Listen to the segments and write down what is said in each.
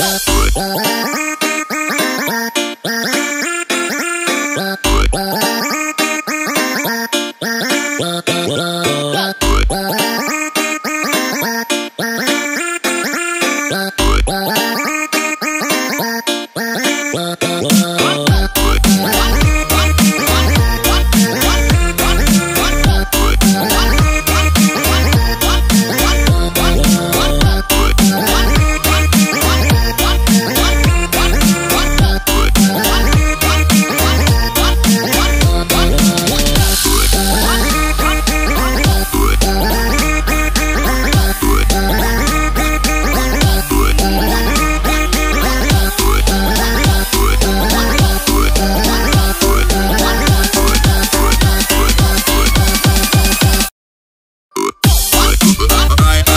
Música Bye.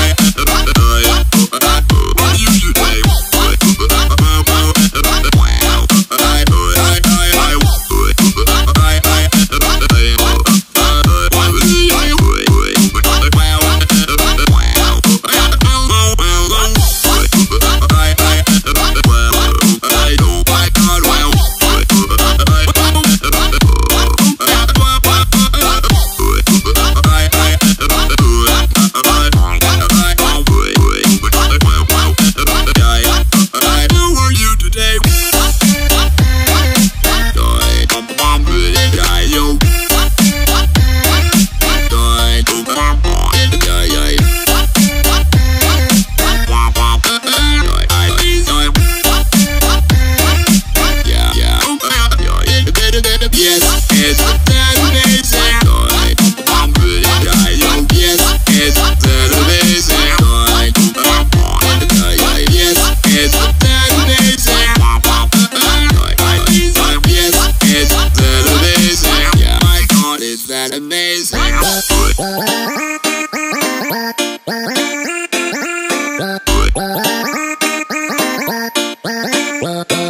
Bye.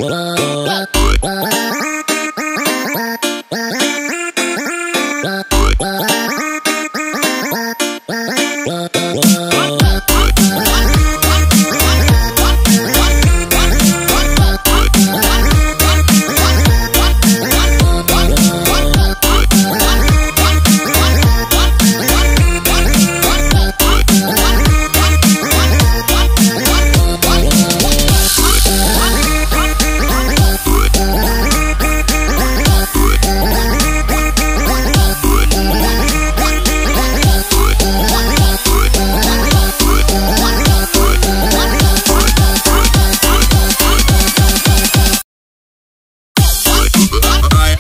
I